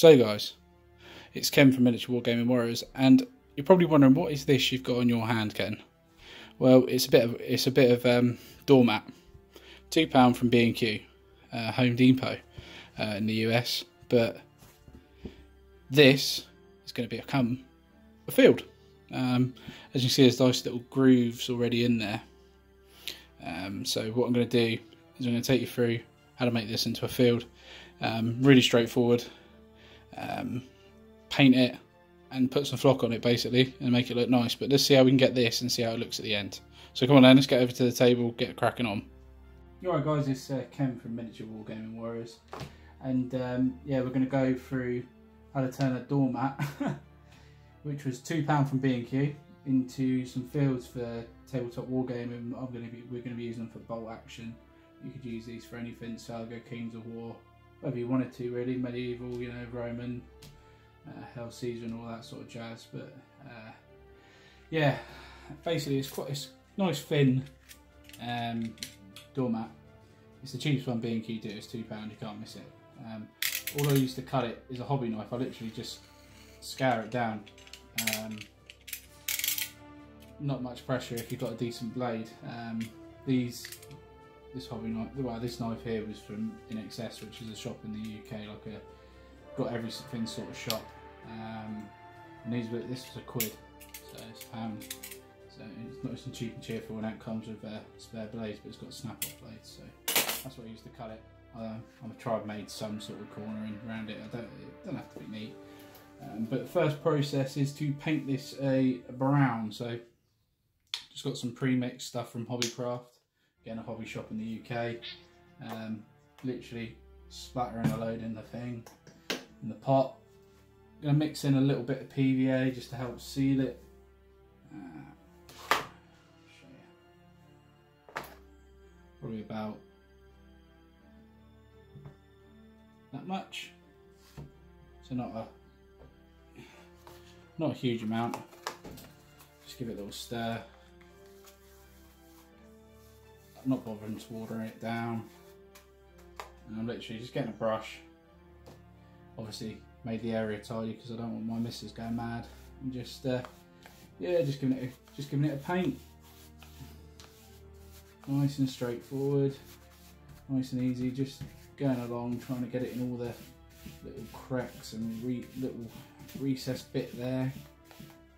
So guys, it's Ken from Miniature Wargaming Warriors, and you're probably wondering what is this you've got on your hand, Ken? Well, it's a bit of it's a bit of um, doormat, two pound from B and Q, uh, Home Depot, uh, in the US. But this is going to become a field. Um, as you can see, there's nice little grooves already in there. Um, so what I'm going to do is I'm going to take you through how to make this into a field. Um, really straightforward. Um, paint it and put some flock on it basically and make it look nice. But let's see how we can get this and see how it looks at the end. So come on then, let's get over to the table, get cracking on. Alright guys, it's uh, Ken from Miniature Wargaming Warriors. And um, yeah, we're going to go through how to turn a doormat, which was £2 from B&Q, into some fields for tabletop wargaming. I'm going to be, we're going to be using them for bolt action. You could use these for anything, Saga, Kings of War, whatever you wanted to really, medieval, you know, Roman, uh, Hail Caesar, all that sort of jazz. But uh, yeah, basically it's quite it's nice thin um, doormat. It's the cheapest one being Q2, it's £2, you can't miss it. Um, all I used to cut it is a hobby knife, I literally just scour it down. Um, not much pressure if you've got a decent blade. Um, these, this hobby knife, the well, this knife here was from InXS, which is a shop in the UK, like a got everything sort of shop. Um, and these were, this was a quid, so it's pound. So it's nice and cheap and cheerful, and that comes with uh, spare blades, but it's got snap-off blades, so that's what I used to cut it. Um, I've tried made some sort of cornering around it. I don't, it doesn't have to be neat. Um, but the first process is to paint this a brown. So just got some pre-mixed stuff from Hobbycraft, again a hobby shop in the UK. Um, literally splattering a load in the thing, in the pot. Gonna mix in a little bit of PVA just to help seal it. Uh, probably about that much. So not a not a huge amount. Just give it a little stir. I'm not bothering to watering it down. And I'm literally just getting a brush. Obviously made the area tidy because I don't want my missus going mad. And just uh, yeah, just giving it a, just giving it a paint. Nice and straightforward. Nice and easy. Just going along trying to get it in all the little cracks and re little recessed bit there.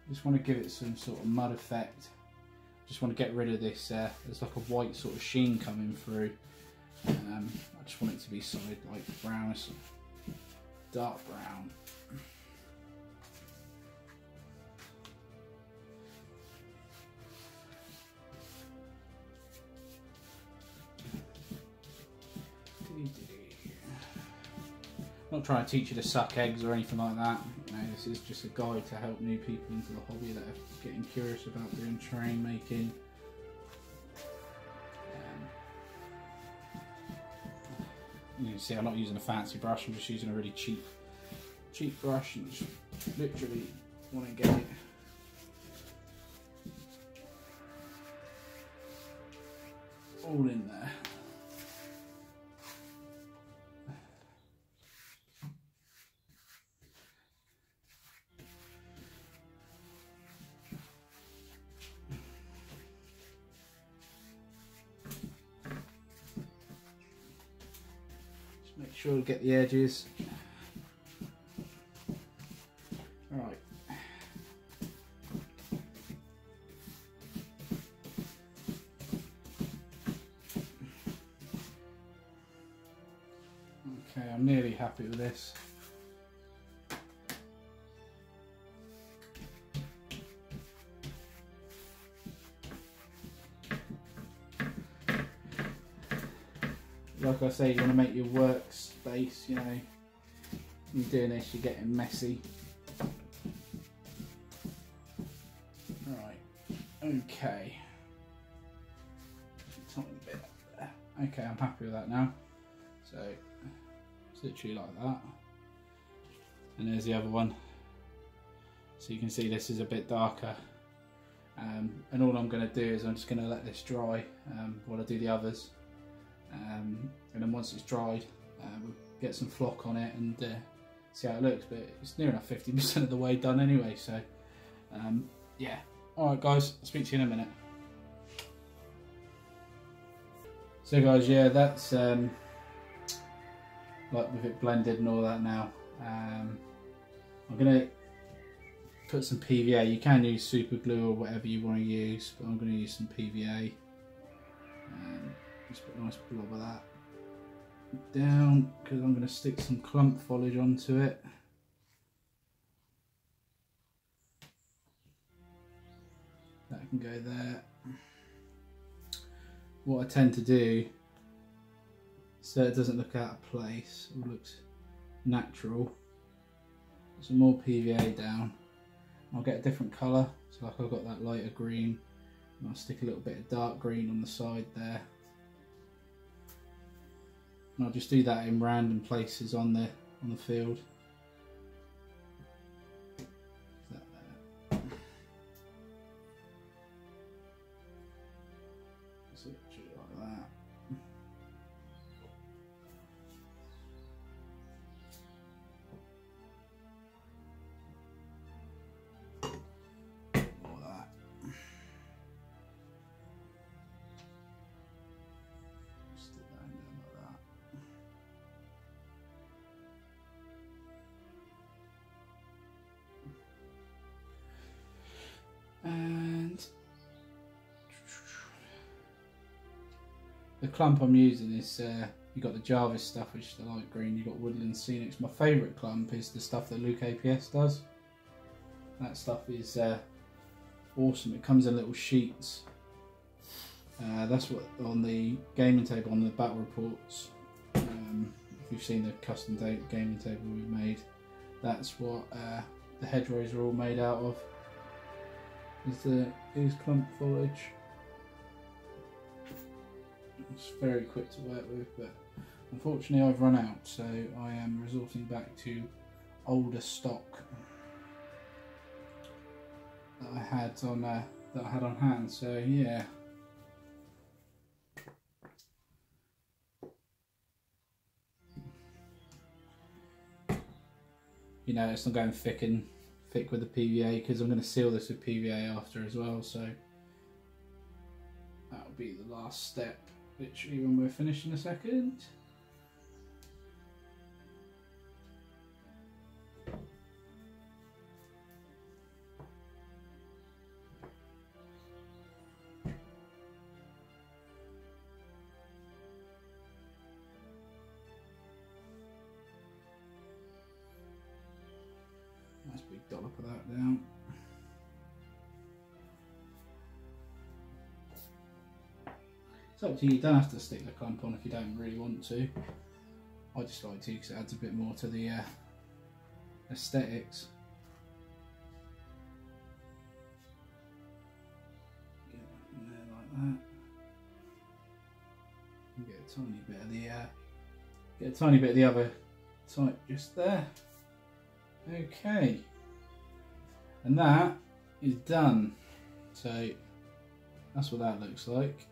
Just want to give it some sort of mud effect. Just want to get rid of this, uh, there's like a white sort of sheen coming through. Um, I just want it to be solid, like brownish, dark brown. not trying to teach you to suck eggs or anything like that. This is just a guide to help new people into the hobby that are getting curious about doing terrain making. Um, you can see I'm not using a fancy brush, I'm just using a really cheap cheap brush and just literally want to get it all in there. Make sure to get the edges. Alright. Okay, I'm nearly happy with this. Like I say, you want to make your workspace, you know, you're doing this, you're getting messy. Right, okay. Okay, I'm happy with that now. So, it's literally like that. And there's the other one. So you can see this is a bit darker. Um, and all I'm going to do is I'm just going to let this dry um, while I do the others. Um, and then once it's dried, uh, we'll get some flock on it and uh, see how it looks, but it's near enough 50% of the way done anyway, so um, yeah. Alright guys, I'll speak to you in a minute. So guys, yeah, that's um, like with it blended and all that now. Um, I'm gonna put some PVA. You can use super glue or whatever you want to use, but I'm gonna use some PVA. Um, just put a nice blob of that down because I'm going to stick some clump foliage onto it. That can go there. What I tend to do so it doesn't look out of place, it looks natural. Put some more PVA down. I'll get a different colour, so like I've got that lighter green. And I'll stick a little bit of dark green on the side there. And I'll just do that in random places on the on the field. And the clump I'm using is uh, you got the Jarvis stuff, which is the light green. You got Woodland Scenics. My favourite clump is the stuff that Luke's APS does. That stuff is uh, awesome. It comes in little sheets. Uh, that's what on the gaming table on the battle reports. Um, if you've seen the custom gaming table we made, that's what uh, the hedgerows are all made out of is the is clump foliage. It's very quick to work with, but unfortunately I've run out, so I am resorting back to older stock that I had on uh, that I had on hand. So yeah. You know, it's not going thick and thick with the PVA because I'm going to seal this with PVA after as well so that'll be the last step literally when we're finished in a second Nice big dollop of that down. It's up to you, you don't have to stick the clump on if you don't really want to. I just like to because it adds a bit more to the uh, aesthetics. Get that in there like that. get a tiny bit of the uh, get a tiny bit of the other type just there. Okay and that is done so that's what that looks like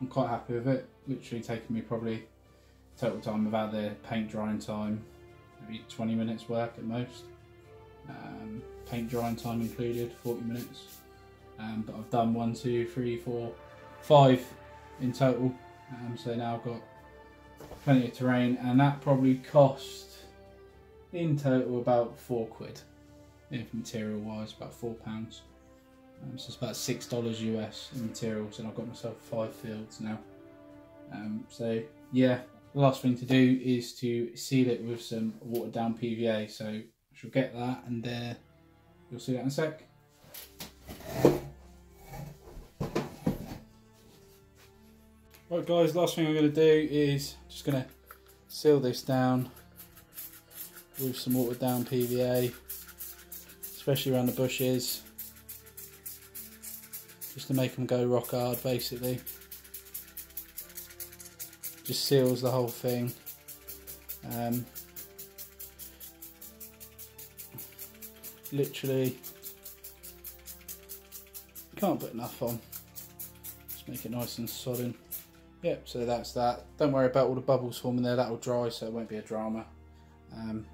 I'm quite happy with it. Literally taking me probably total time. Without the paint drying time maybe 20 minutes work at most. Um, paint drying time included 40 minutes. Um, but I've done one two three four five in total. Um, so now I've got plenty of terrain and that probably cost in total about four quid if material wise about four pounds um, so it's about six dollars US in materials and I've got myself five fields now. Um, so yeah the last thing to do is to seal it with some watered down PVA so I shall get that and uh, you'll see that in a sec. Right guys, last thing I'm going to do is just going to seal this down with some watered down PVA, especially around the bushes, just to make them go rock hard basically. Just seals the whole thing. Um, literally, can't put enough on. Just make it nice and sodden. Yep, so that's that. Don't worry about all the bubbles forming there. That will dry, so it won't be a drama. Um,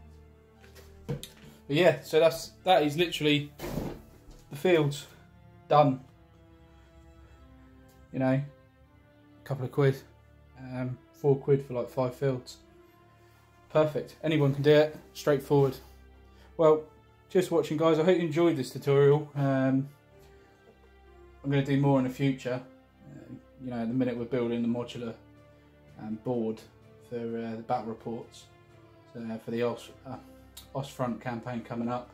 but yeah, so that's that is literally the fields done. You know, a couple of quid, um, four quid for like five fields. Perfect. Anyone can do it. Straightforward. Well, just watching, guys. I hope you enjoyed this tutorial. Um, I'm going to do more in the future. Uh, you know, the minute we're building the modular um, board for uh, the battle reports uh, for the OS, uh, Ostfront campaign coming up.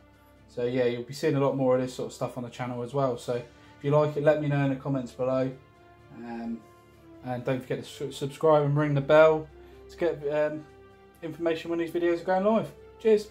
So yeah, you'll be seeing a lot more of this sort of stuff on the channel as well. So if you like it, let me know in the comments below. Um, and don't forget to subscribe and ring the bell to get um, information when these videos are going live. Cheers!